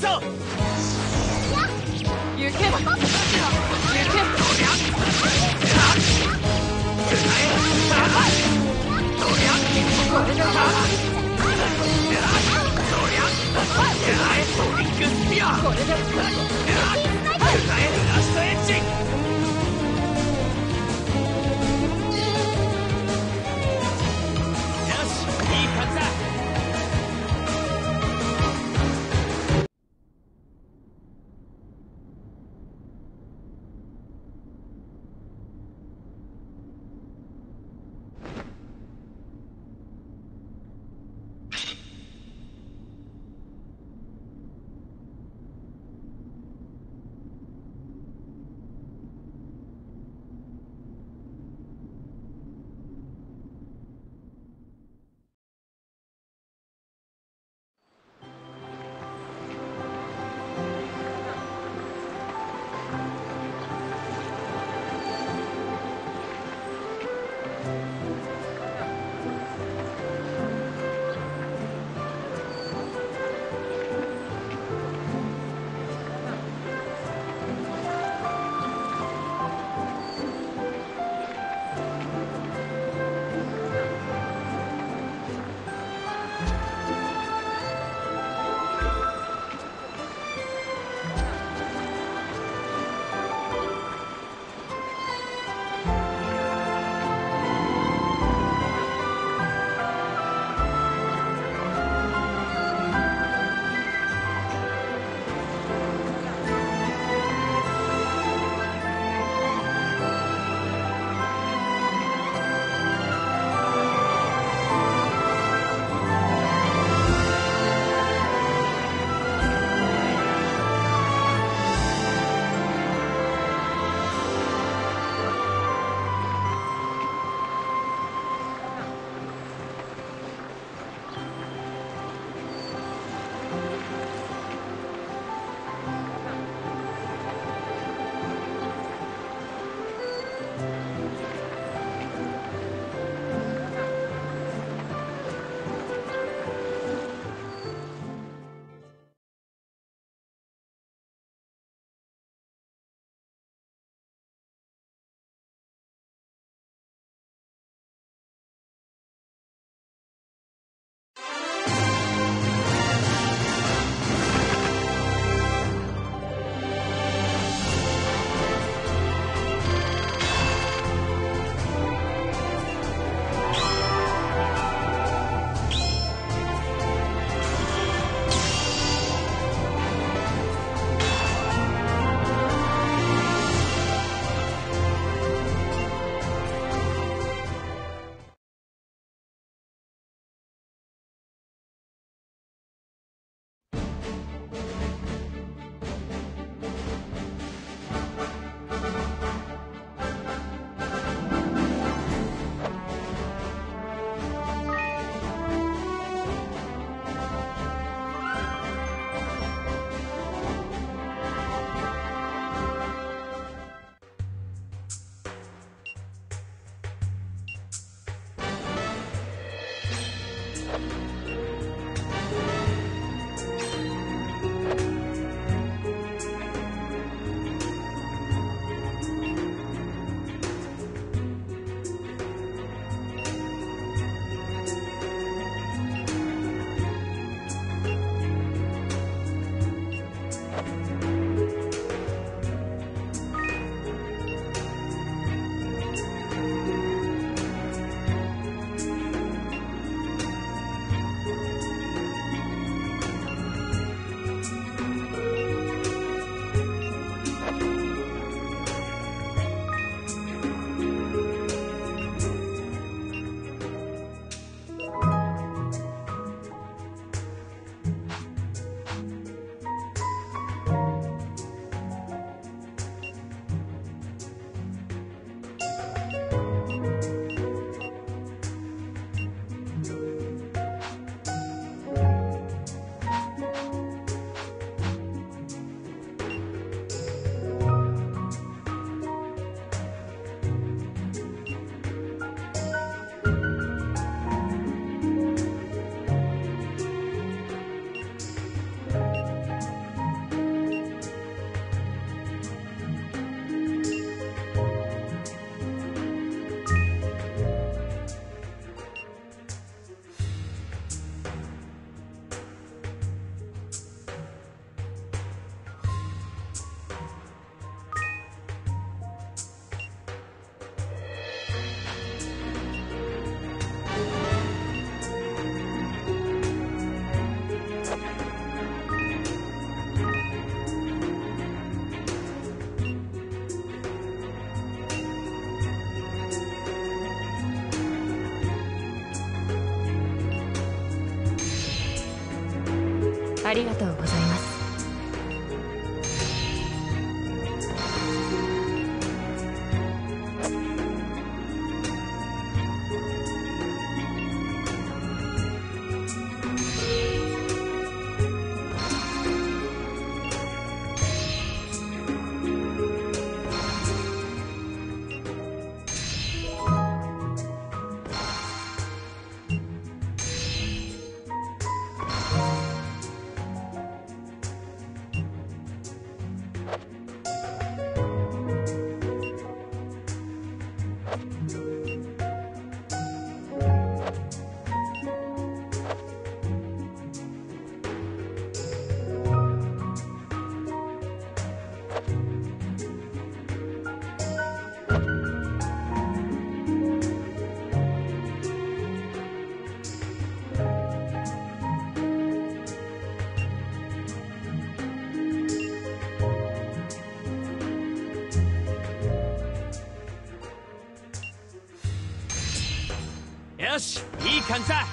行くぞありがとう。看赛。